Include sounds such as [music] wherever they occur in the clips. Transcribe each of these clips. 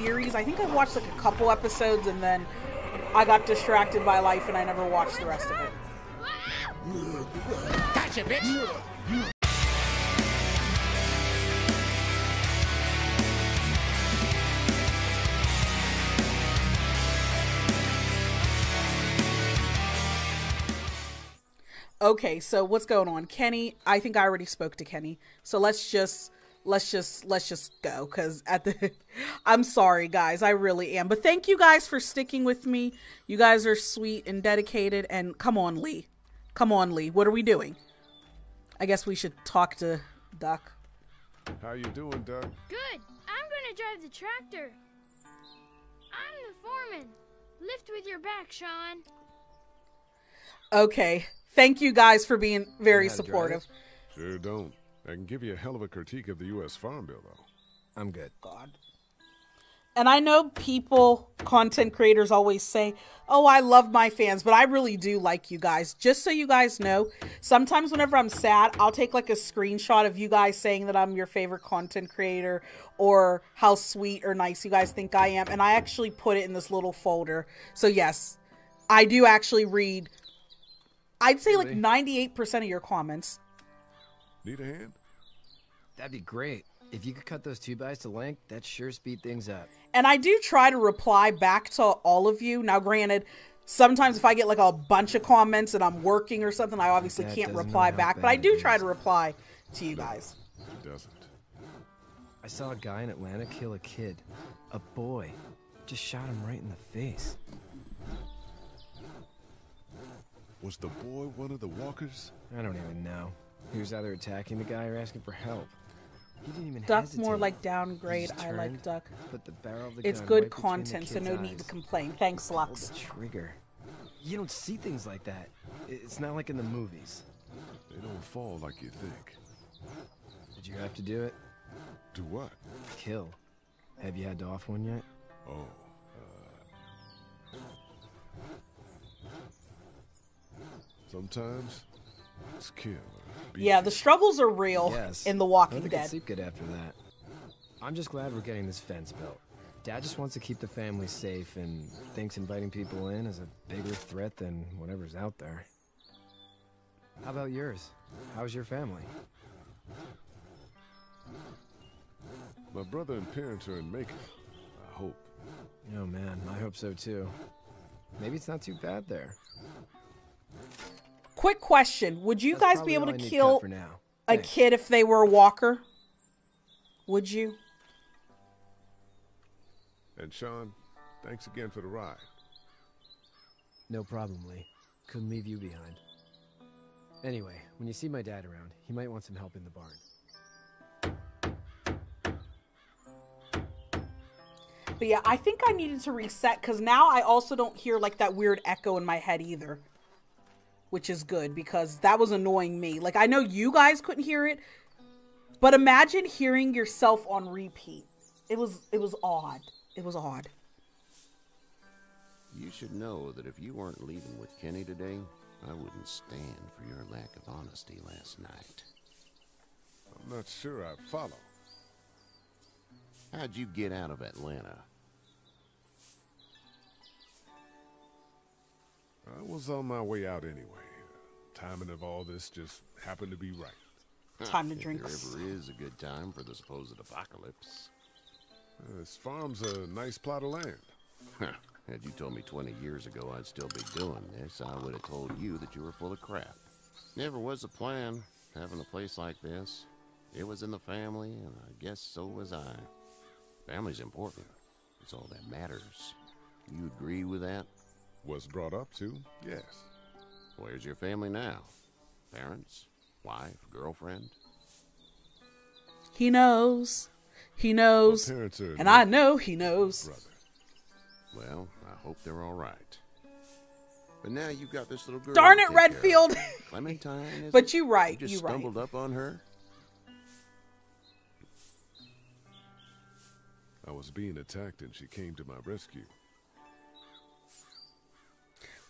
series. I think I watched like a couple episodes and then I got distracted by life and I never watched the rest of it. Gotcha, bitch! Okay, so what's going on? Kenny, I think I already spoke to Kenny. So let's just let's just let's just go cuz at the [laughs] I'm sorry guys, I really am. But thank you guys for sticking with me. You guys are sweet and dedicated and come on, Lee. Come on, Lee. What are we doing? I guess we should talk to Duck. How you doing, Doug? Good. I'm gonna drive the tractor. I'm the foreman. Lift with your back, Sean. Okay. Thank you guys for being very how drive supportive. Sure don't. I can give you a hell of a critique of the U.S. Farm Bill, though. I'm good. God. And I know people, content creators always say, Oh, I love my fans, but I really do like you guys. Just so you guys know, sometimes whenever I'm sad, I'll take like a screenshot of you guys saying that I'm your favorite content creator or how sweet or nice you guys think I am. And I actually put it in this little folder. So, yes, I do actually read, I'd say like 98% of your comments. Need a hand? That'd be great. If you could cut those two bys to length, that'd sure speed things up. And I do try to reply back to all of you. Now, granted, sometimes if I get like a bunch of comments and I'm working or something, I obviously That can't reply back. But I do try to reply to you guys. It doesn't. I saw a guy in Atlanta kill a kid. A boy. Just shot him right in the face. Was the boy one of the walkers? I don't even know. He was either attacking the guy or asking for help. He didn't even Duck hesitate. more like downgrade. just I like Duck. Put the barrel of the It's gun good right between the content, so kid's no need to complain. Thanks, Lux. the trigger. You don't see things like that. It's not like in the movies. They don't fall like you think. Did you have to do it? Do what? Kill. Have you had to off one yet? Oh, uh... Sometimes Yeah, the struggles are real Yes. in The I Walking don't think I'd Dead. sleep good after that. I'm just glad we're getting this fence built. Dad just wants to keep the family safe and thinks inviting people in is a bigger threat than whatever's out there. How about yours? How's your family? My brother and parents are in Macon. I hope. Oh man, I hope so too. Maybe it's not too bad there. Quick question: Would you That's guys be able to kill for now. a kid if they were a walker? Would you? And Sean, thanks again for the ride. No problem, Lee. Couldn't leave you behind. Anyway, when you see my dad around, he might want some help in the barn. But yeah, I think I needed to reset because now I also don't hear like that weird echo in my head either. Which is good because that was annoying me. Like I know you guys couldn't hear it, but imagine hearing yourself on repeat. It was it was odd. It was odd. You should know that if you weren't leaving with Kenny today, I wouldn't stand for your lack of honesty last night. I'm not sure I follow. How'd you get out of Atlanta? Was on my way out anyway. Timing of all this just happened to be right. Time to drink. there ever is a good time for the supposed apocalypse. Uh, This farm's a nice plot of land. Huh. Had you told me 20 years ago I'd still be doing this, I would have told you that you were full of crap. Never was a plan, having a place like this. It was in the family, and I guess so was I. Family's important. It's all that matters. You agree with that? Was brought up to, yes. Where's your family now? Parents? Wife? Girlfriend? He knows. He knows. parents are And I know he knows. brother. Well, I hope they're all right. But now you've got this little girl. Darn it, take care of. Redfield. [laughs] Clementine, is But it? you right, You just you right. stumbled up on her? I was being attacked and she came to my rescue.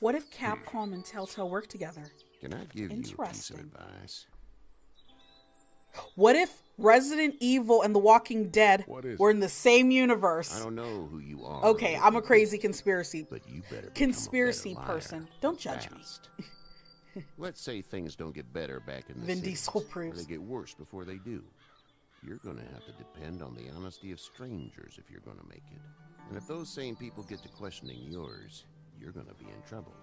What if Capcom and Telltale work together? Can I give you a piece of Interesting. advice? What if Resident Evil and The Walking Dead were in the same universe? I don't know who you are. Okay, I'm a crazy conspiracy But you better a conspiracy better person. Don't judge me. [laughs] Let's say things don't get better back in the Vin 60s, Diesel proves. They get worse before they do. You're gonna have to depend on the honesty of strangers if you're gonna make it. And if those same people get to questioning yours, you're gonna be in trouble.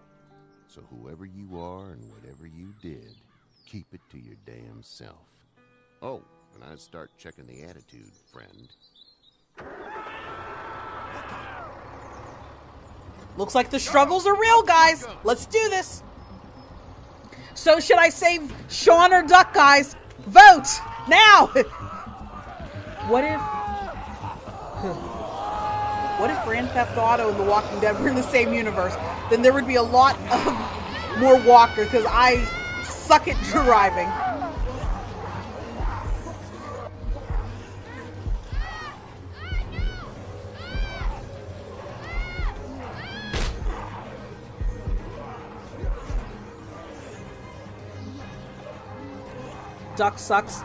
So whoever you are and whatever you did, keep it to your damn self. Oh, and I'd start checking the attitude, friend. Looks like the struggles are real, guys. Let's do this. So, should I save Sean or Duck, guys? Vote now. [laughs] what if? What if Grand Theft Auto and The Walking Dead were in the same universe? Then there would be a lot of more walkers because I suck at driving. Duck sucks.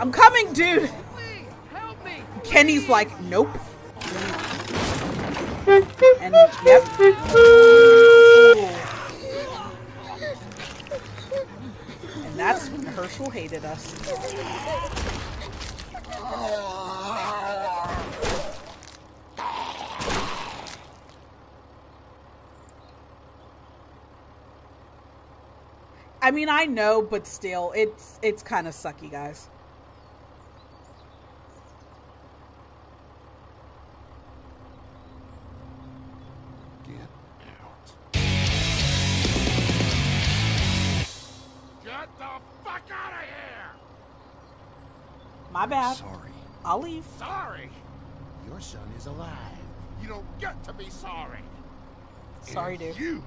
I'm coming, dude. Please. Kenny's like, nope. And yep. And that's when Herschel hated us. I mean, I know, but still, it's it's kind of sucky, guys. Sorry, dude. You,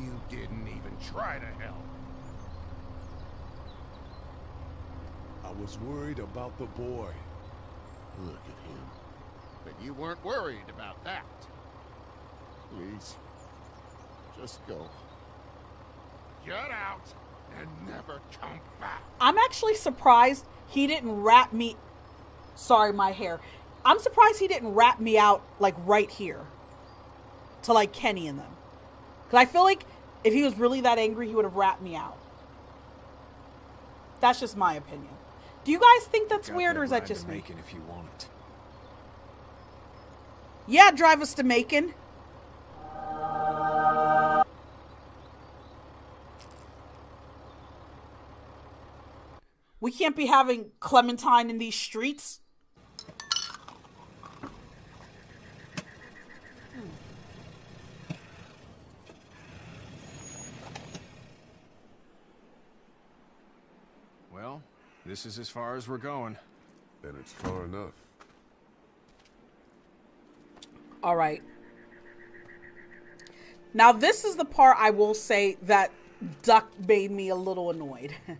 you didn't even try to help. I was worried about the boy. Look at him. But you weren't worried about that. Please. Just go. Get out and never come back. I'm actually surprised he didn't wrap me. Sorry, my hair. I'm surprised he didn't wrap me out like right here to like Kenny and them. Because I feel like if he was really that angry, he would have rapped me out. That's just my opinion. Do you guys think that's Got weird that or is that just me? If you want it. Yeah, drive us to Macon. We can't be having Clementine in these streets. Well, this is as far as we're going. Then it's far enough. All right. Now, this is the part I will say that Duck made me a little annoyed. [laughs]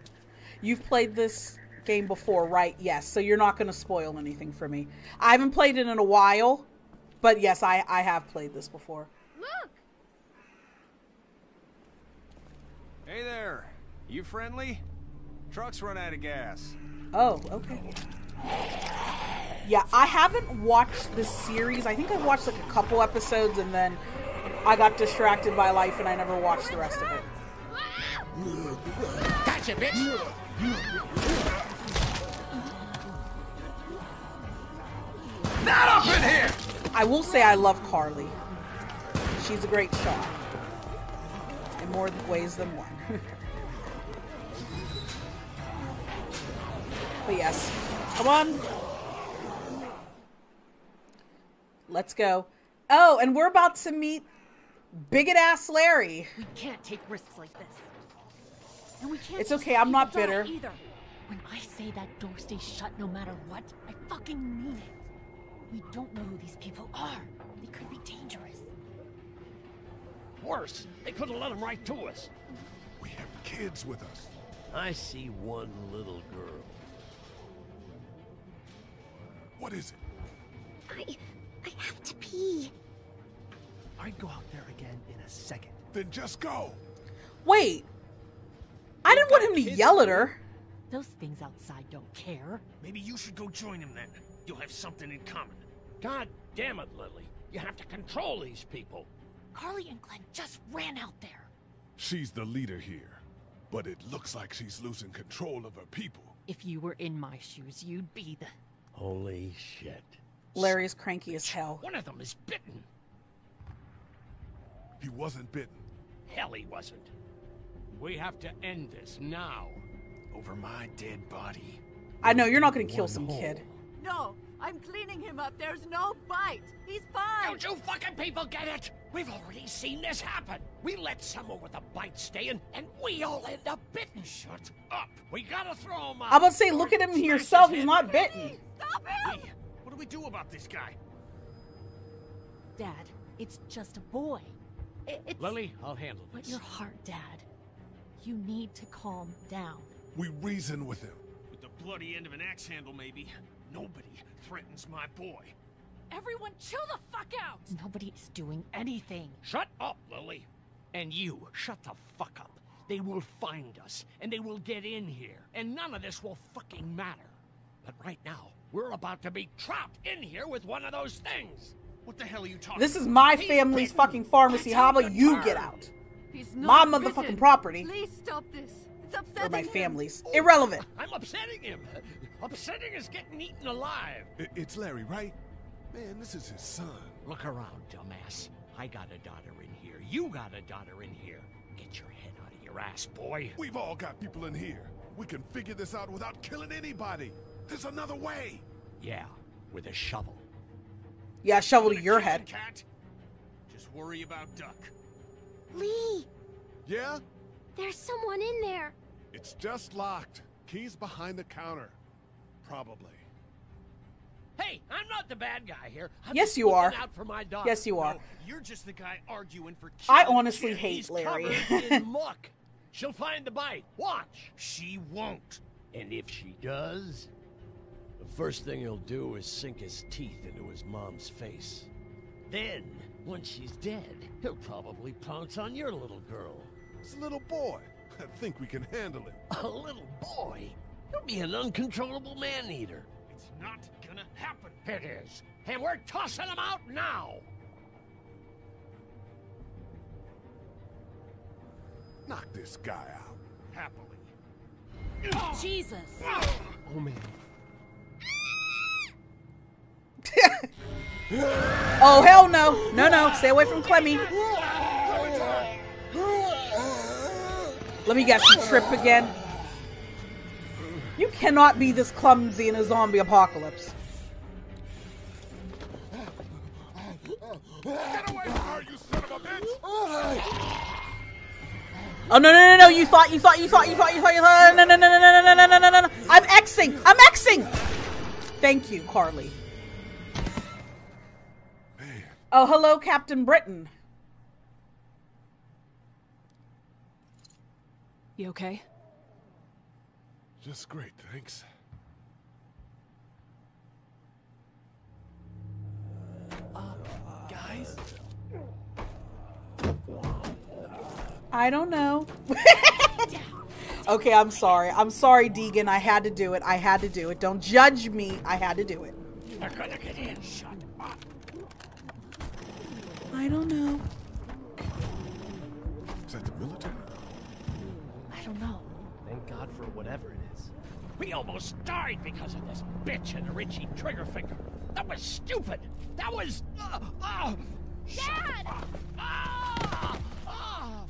You've played this game before, right? Yes. So you're not going to spoil anything for me. I haven't played it in a while, but yes, I, I have played this before. Look! Hey there. You friendly? Truck's run out of gas. Oh, okay. Yeah, I haven't watched this series. I think I've watched like a couple episodes and then I got distracted by life and I never watched the rest of it. Gotcha, bitch! Not up in here! I will say I love Carly. She's a great shot. In more ways than one. [laughs] but yes. Come on. Let's go. Oh, and we're about to meet bigot ass Larry. We can't take risks like this. And we can't It's okay, I'm not bitter. Either. When I say that door stays shut no matter what, I fucking mean it. We don't know who these people are. They could be dangerous. Worse, they could have let them right to us. We have kids with us. I see one little girl. What is it? I. I have to pee. I'd go out there again in a second. Then just go. Wait. I didn't want him to yell at her. Those things outside don't care. Maybe you should go join him then. You'll have something in common. God damn it, Lily. You have to control these people. Carly and Glenn just ran out there. She's the leader here. But it looks like she's losing control of her people. If you were in my shoes, you'd be the. Holy shit. Larry's cranky as hell. One of them is bitten. He wasn't bitten. Hell, he wasn't. We have to end this now. Over my dead body. I know you're not gonna kill One some hole. kid. No, I'm cleaning him up. There's no bite. He's fine. Don't you fucking people get it? We've already seen this happen. We let someone with a bite stay in, and we all end up bitten. Shut up. We gotta throw him out. I'm about to say, look at him yourself. He's not bitten. Stop him! Hey, what do we do about this guy? Dad, it's just a boy. It's. Lily, I'll handle this. But this. your heart, Dad. You need to calm down. We reason with him. With the bloody end of an axe handle, maybe. Nobody threatens my boy. Everyone, chill the fuck out. Nobody is doing anything. Shut up, Lily. And you, shut the fuck up. They will find us, and they will get in here, and none of this will fucking matter. But right now, we're about to be trapped in here with one of those things. What the hell are you talking This is my He's family's bitten. fucking pharmacy. How how about you you turn. get out? He's My motherfucking bitten. property. Please stop this. It's upsetting Or my him. family's. Irrelevant. [laughs] I'm upsetting him. Upsetting is getting eaten alive. It's Larry, right? Man, this is his son. Look around, dumbass. I got a daughter in here. You got a daughter in here. Get your head out of your ass, boy. We've all got people in here. We can figure this out without killing anybody. There's another way. Yeah, with a shovel. Yeah, shovel to your head. Kat. Just worry about Duck. Lee, Yeah? there's someone in there. It's just locked. Keys behind the counter. Probably. Hey, I'm not the bad guy here. I'm Yes, you are. Out for my daughter. Yes, you are. No, you're just the guy arguing for. I honestly Jim. hate He's Larry. covered [laughs] in muck. She'll find the bite. Watch. She won't. And if she does, the first thing he'll do is sink his teeth into his mom's face. Then, once she's dead, he'll probably pounce on your little girl. It's a little boy. [laughs] I think we can handle him. A little boy? He'll be an uncontrollable man-eater. It's not gonna happen. It is. And we're tossing him out now. Knock this guy out. Happily. Jesus! Oh man. Oh, hell no. No, no. Stay away from Clemmy. Let me guess. You trip again? You cannot be this clumsy in a zombie apocalypse. Her! Oh no no no no! You thought you thought you thought you thought you thought you thought no no no no no no no no no no! I'm Xing! I'm Xing! Thank you, Carly. Oh hello, Captain Britain. You okay? Just great, thanks. Guys? I don't know. [laughs] okay, I'm sorry. I'm sorry, Deegan. I had to do it. I had to do it. Don't judge me. I had to do it. They're gonna get in. Shut up. I don't know. Is that the military? I don't know. Thank God for whatever it is. We almost died because of this bitch and the Richie Triggerfinger. That was stupid. That was. Uh, uh, Dad! ah, ah.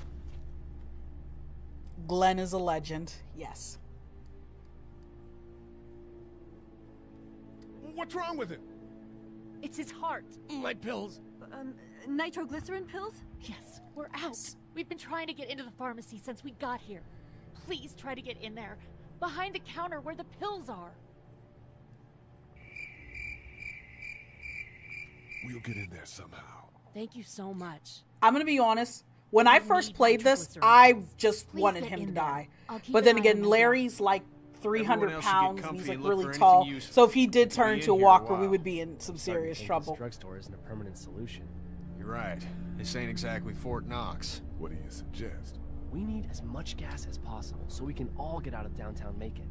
Glenn is a legend. Yes. What's wrong with it? It's his heart. My pills. Um, nitroglycerin pills? Yes, we're out. We've been trying to get into the pharmacy since we got here. Please try to get in there. Behind the counter where the pills are. We'll get in there somehow. Thank you so much. I'm gonna be honest. When I We first played this, I just Please wanted him to there. die. But then again, Larry's like 300 else should get pounds. and He's like really tall. So if he did turn be into a in here a walker, we would be in some serious trouble. This drugstore isn't a permanent solution. You're right. This ain't exactly Fort Knox. What do you suggest? We need as much gas as possible so we can all get out of downtown Macon.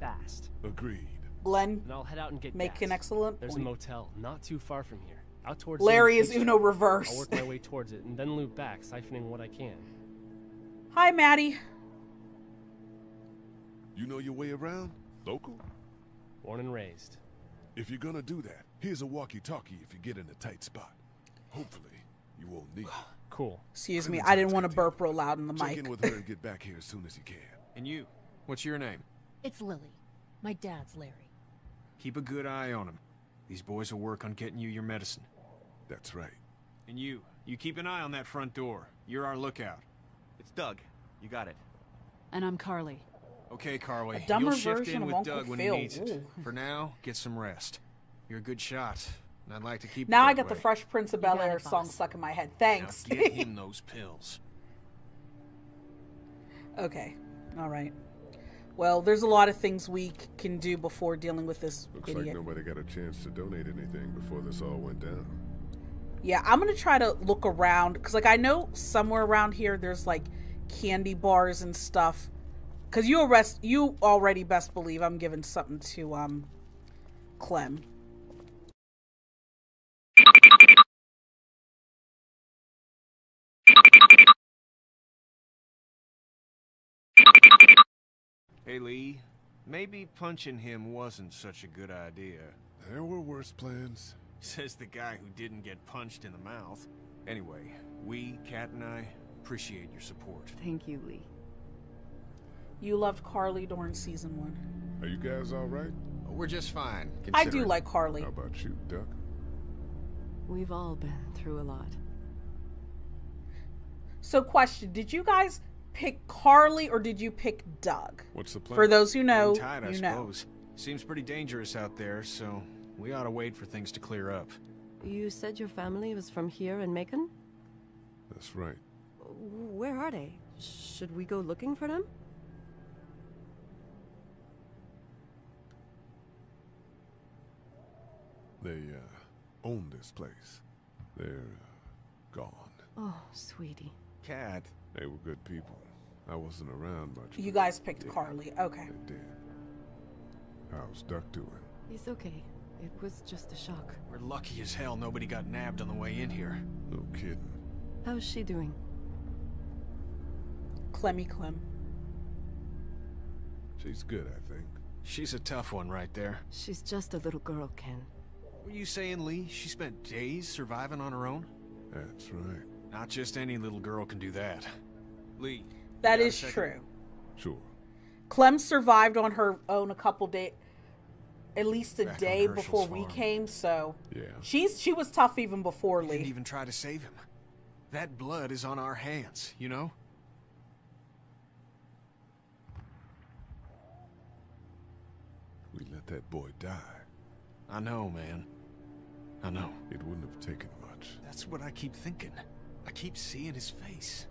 Fast. Agreed. Glenn, And I'll head out and get make gas. an excellent There's point. a motel not too far from here. Out towards Larry is Uno reverse. I'll work my way towards it and then loop back, siphoning what I can. Hi, Maddie. You know your way around? Local? Born and raised. If you're gonna do that, here's a walkie-talkie if you get in a tight spot. Hopefully, you won't need. Cool. Excuse me, I didn't want to burp real loud in the Check mic. in with her and get back here as soon as you can. And you, what's your name? It's Lily. My dad's Larry. Keep a good eye on him. These boys will work on getting you your medicine. That's right. And you, you keep an eye on that front door. You're our lookout. It's Doug. You got it. And I'm Carly. Okay, Carly. A dumber You'll shift version in of with Uncle Doug when Phil. he needs it. For now, get some rest. You're a good shot, and I'd like to keep. Now I that got the. Fresh Prince of Bel Air song stuck in my head. Now Thanks. get him [laughs] those pills. okay. All right. Well, there's a lot of things we can do before dealing with this Looks idiot. like nobody got a chance to donate anything before this all went down. Yeah, I'm gonna try to look around because, like, I know somewhere around here there's like candy bars and stuff. Cause you arrest you already best believe I'm giving something to um Clem. Hey, Lee. Maybe punching him wasn't such a good idea. There were worse plans. [laughs] Says the guy who didn't get punched in the mouth. Anyway, we, Kat and I, appreciate your support. Thank you, Lee. You loved Carly during season one. Are you guys all right? Oh, we're just fine. I do like Carly. How about you, Duck? We've all been through a lot. So, question: Did you guys pick Carly or did you pick Doug? What's the plan? For those who know, Hang tight, I you know. suppose. Seems pretty dangerous out there, so we ought to wait for things to clear up. You said your family was from here in Macon? That's right. Where are they? Should we go looking for them? They uh, own this place. They're uh, gone. Oh, sweetie. Kat. They were good people. I wasn't around much. You guys picked they- Carly. Okay. They did. How's Duck doing? He's okay. It was just a shock. We're lucky as hell nobody got nabbed on the way in here. No kidding. How's she doing? Clemmy Clem. She's good, I think. She's a tough one right there. She's just a little girl, Ken. Were you saying, Lee, she spent days surviving on her own? That's right. Not just any little girl can do that. Lee. That you got a is second? true. Sure. Clem survived on her own a couple days, at least a Back day Herschel's before we came. So Yeah. she's she was tough even before We didn't even try to save him. That blood is on our hands, you know? We let that boy die. I know, man. I know. It wouldn't have taken much. That's what I keep thinking. I keep seeing his face.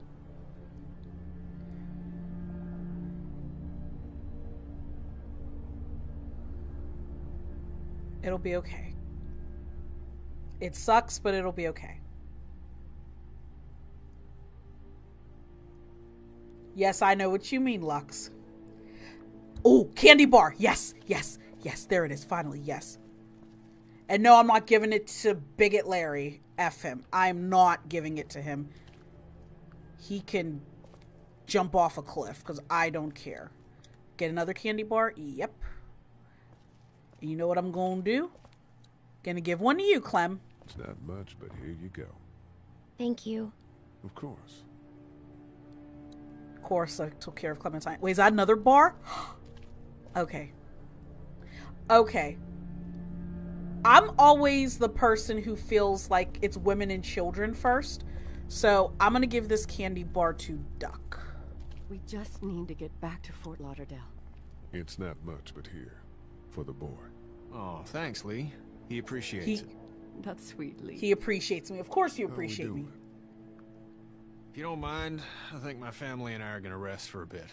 It'll be okay. It sucks, but it'll be okay. Yes, I know what you mean, Lux. Oh, candy bar. Yes, yes, yes. There it is. Finally, yes. And no, I'm not giving it to Bigot Larry. F him. I'm not giving it to him. He can jump off a cliff because I don't care. Get another candy bar? Yep. You know what I'm going to do? Gonna give one to you, Clem. It's not much, but here you go. Thank you. Of course. Of course, I took care of Clementine. Wait, is that another bar? [gasps] okay. Okay. I'm always the person who feels like it's women and children first. So I'm going to give this candy bar to Duck. We just need to get back to Fort Lauderdale. It's not much, but here. For the boy. Oh, thanks, Lee. He appreciates He, it. That's sweet, Lee. he appreciates me. Of course, you oh, How we appreciate me. If you don't mind, I think my family and I are gonna rest for a bit.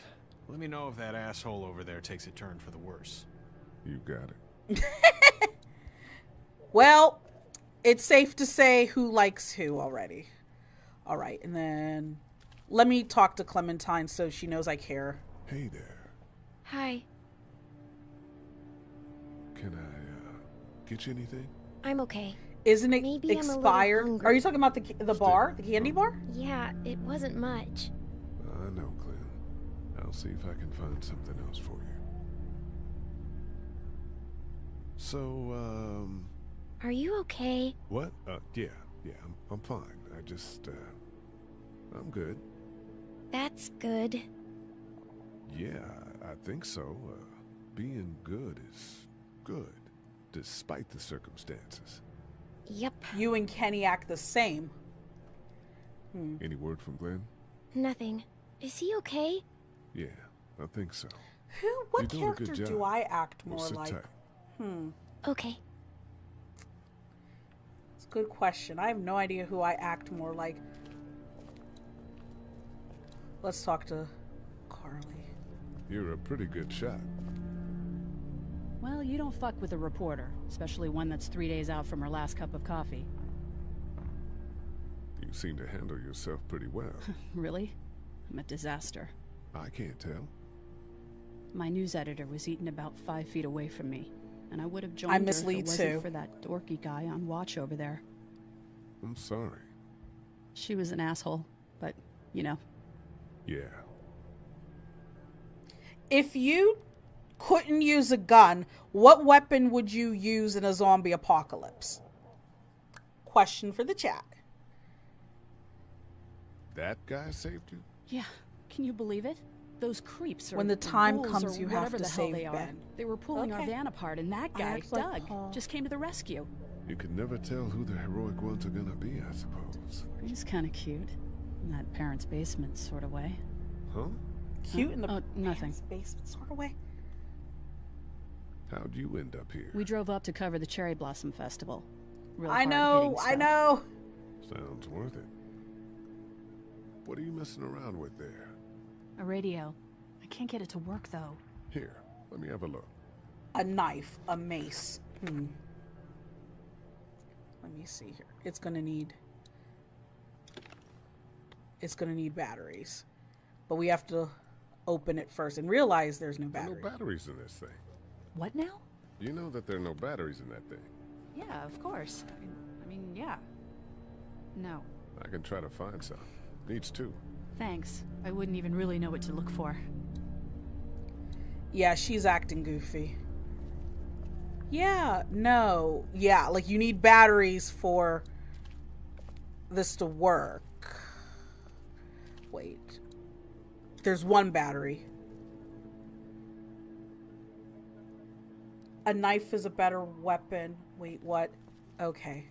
Let me know if that asshole over there takes a turn for the worse. You got it. [laughs] Well, it's safe to say who likes who already. All right, and then let me talk to Clementine so she knows I care. Hey there. Hi. Get you anything? I'm okay. Isn't it Maybe I'm a expired? Are you talking about the the bar, the candy bar? Yeah, it wasn't much. I know, Clem. I'll see if I can find something else for you. So, um, Are you okay? what? Uh, yeah, yeah, I'm, I'm fine. I just, uh, I'm good. That's good. Yeah, I think so. Uh, being good is good, despite the circumstances. Yep. You and Kenny act the same. Hmm. Any word from Glenn? Nothing. Is he okay? Yeah, I think so. Who? What You're doing a good character do I act Well, more sit like? tight. Hmm. Okay. It's a good question. I have no idea who I act more like. Let's talk to Carly. You're a pretty good shot. Well, you don't fuck with a reporter, especially one that's three days out from her last cup of coffee. You seem to handle yourself pretty well. [laughs] really? I'm a disaster. I can't tell. My news editor was eaten about five feet away from me, and I would have joined I her miss if it wasn't too. for that dorky guy on watch over there. I'm sorry. She was an asshole, but, you know, Yeah. If you couldn't use a gun, what weapon would you use in a zombie apocalypse? Question for the chat. That guy saved you? yeah, can you believe it? Those creeps, or When the time ghouls comes, you have to the save they are. Ben. They were pulling our van apart, and that guy, act like Doug, Paul. just came to the rescue. You can never tell who the heroic ones are gonna be, I suppose. He's kind of cute, in that parents' basement sort of way. Huh? Cute in the Oh, nothing. parents' basement sort of way. How'd you end up here? We drove up to cover the Cherry Blossom Festival. Real I know, hard-hitting I stuff. know. Sounds worth it. What are you messing around with there? A radio. I can't get it to work though. Here, let me have a look. A knife, a mace. Hmm. Let me see here. It's gonna need. It's gonna need batteries, but we have to open it first and realize there's no There are no batteries in this thing. What now? You know that there are no batteries in that thing. Yeah, of course. I mean, yeah. No, I can try to find some. Needs two. thanks. I wouldn't even really know what to look for. Yeah, she's acting goofy. Yeah, no. Yeah, like you need batteries for this to work. Wait. There's one battery. A knife is a better weapon. Wait, what? Okay.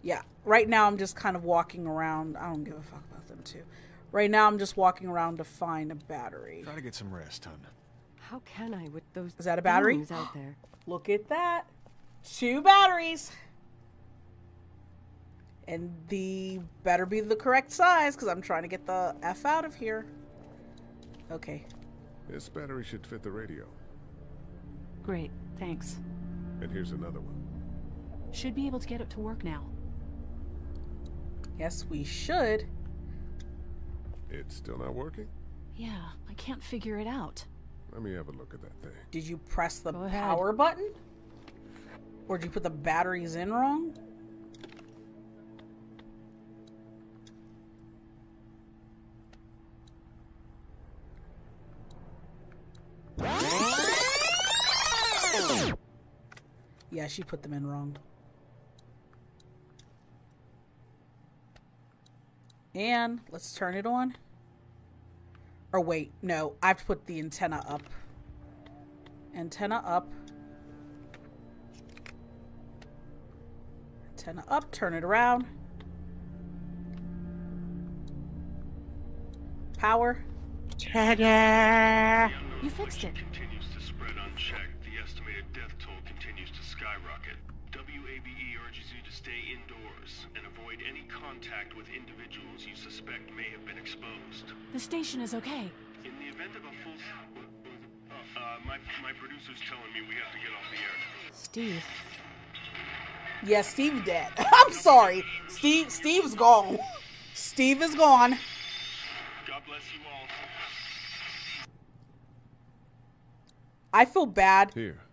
Yeah, right now I'm just kind of walking around. I don't give a fuck about them too. Right now I'm just walking around to find a battery. Try to get some rest, hon. How can I with those Is that a battery? out there? [gasps] Look at that. Two batteries. And the better be the correct size because I'm trying to get the F out of here. Okay. This battery should fit the radio. Great, thanks. And here's another one. Should be able to get it to work now. Yes, we should. It's still not working? Yeah, I can't figure it out. Let me have a look at that thing. Did you press the power button? Or did you put the batteries in wrong? Yeah, she put them in wrong. And let's turn it on. Or wait, no, I have to put the antenna up. Antenna up. Antenna up, turn it around. Power. Ta-da! You fixed it. Stay indoors and avoid any contact with individuals you suspect may have been exposed. The station is okay. In the event of a full... Uh, uh, my, my producer's telling me we have to get off the air. Steve. Yeah, Steve dead. [laughs] I'm sorry. Steve Steve's gone. Steve is gone. God bless you all. I feel bad, Here, I've been finding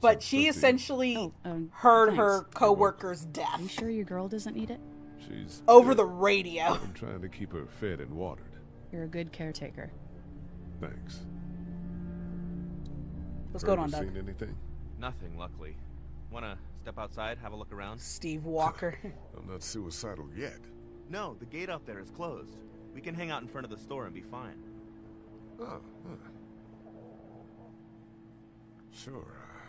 but some she stuff to eat. essentially um, heard thanks. her coworker's death Are you sure your girl doesn't need it? She's over dead. the radio. I'm trying to keep her fed and watered. You're a good caretaker. Thanks. What's Heard going on, or Doug? Seen anything? Nothing, luckily. Wanna step outside, have a look around? Steve Walker. [laughs] [laughs] I'm not suicidal yet. No, the gate out there is closed. We can hang out in front of the store and be fine. Oh, huh. Sure. Uh,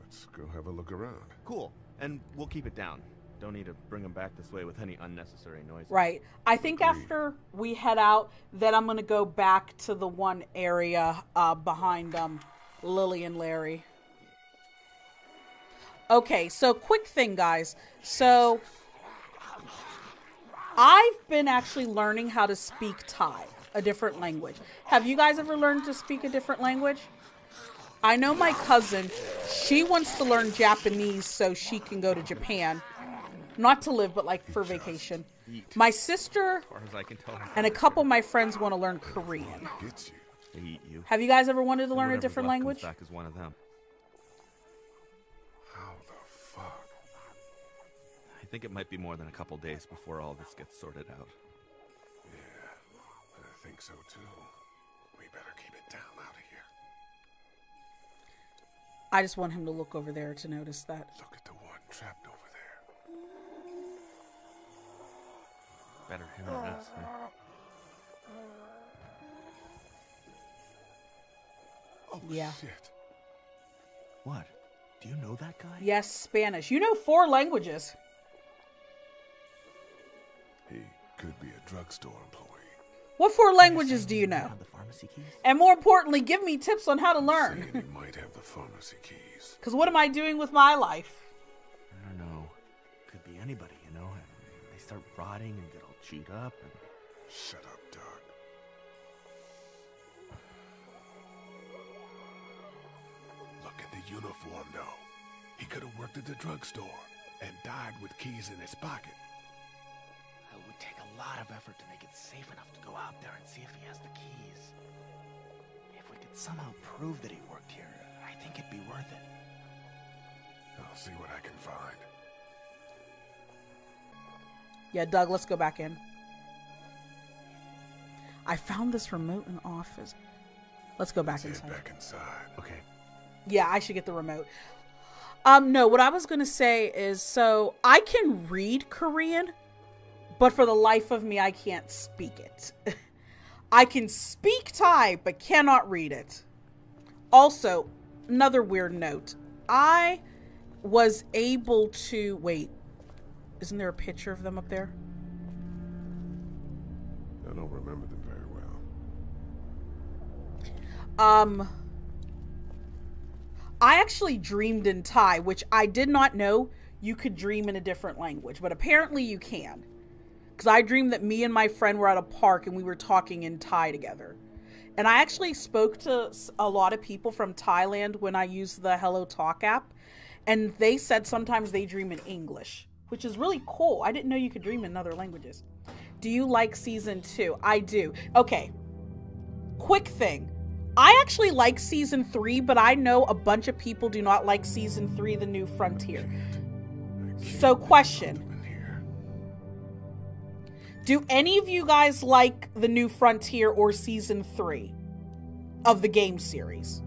let's go have a look around. Cool. And we'll keep it down. Don't need to bring them back this way with any unnecessary noise. Right. I think after we head out, then I'm gonna go back to the one area uh, behind um, Lily and Larry. Okay, so quick thing, guys. So I've been actually learning how to speak Thai, a different language. Have you guys ever learned to speak a different language? I know my cousin, she wants to learn Japanese so she can go to Japan. Not to live, but like for vacation. My sister As far as I can tell. and a couple of my friends want to learn Korean. Gets you. They eat you. Have you guys ever wanted to learn a different language? Back is one of them. How the fuck? I think it might be more than a couple days before all this gets sorted out. Yeah, I think so too. I just want him to look over there to notice that. Look at the one trapped over there. Better him than us. Huh? Oh Yeah. shit. What? Do you know that guy? Yes, Spanish. You know four languages. He could be a drugstore employee. What four languages do you know? Have the pharmacy keys? And more importantly, give me tips on how to learn. he might have the pharmacy keys. [laughs] Because what am I doing with my life? I don't know. Could be anybody, you know. They start rotting and get all chewed up. And... Shut up, Doug. Look at the uniform, though. He could have worked at the drugstore and died with keys in his pocket. Lot of effort to make it safe enough to go out there and see if he has the keys. If we could somehow prove that he worked here, I think it'd be worth it. I'll see what I can find. Yeah, Doug, let's go back in. I found this remote in the office. Let's go back Let's inside. back inside. Okay. Yeah, I should get the remote. Um, no, what I was gonna say is so I can read Korean, but for the life of me, I can't speak it. [laughs] I can speak Thai, but cannot read it. Also, another weird note. I was able to wait. Isn't there a picture of them up there? I don't remember them very well. Um, I actually dreamed in Thai, which I did not know you could dream in a different language, but apparently you can. Because I dreamed that me and my friend were at a park and we were talking in Thai together. And I actually spoke to a lot of people from Thailand when I used the Hello Talk app, and they said sometimes they dream in English, which is really cool. I didn't know you could dream in other languages. Do you like season two? I do. Okay, quick thing. I actually like season three, but I know a bunch of people do not like season three, The New Frontier. So, question Do any of you guys like The New Frontier or season three of the game series?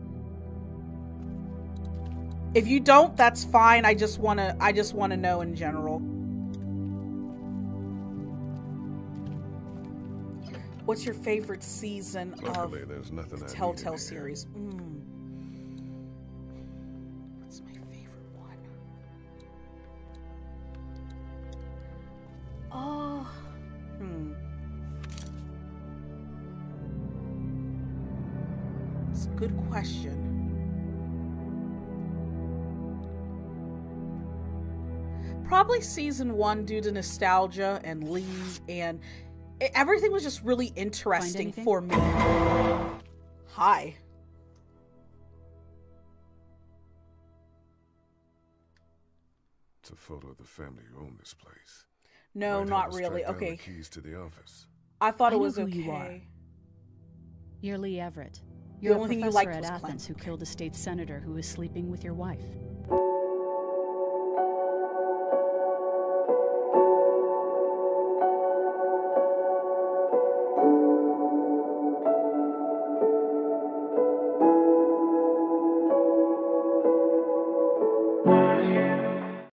If you don't, that's fine. I just want to I just want to know in general. What's your favorite season Luckily, of there's nothing the Telltale series? Mm. What's my favorite one? Oh, good question. Probably season one due to nostalgia and Lee and everything was just really interesting for me. Hi. It's a photo of the family who own this place. No, Might not really. track down the Okay. keys to the office. I thought I it was okay. you are. You're Lee Everett. You're the only a thing you liked at Athens who killed a state senator who was sleeping with your wife.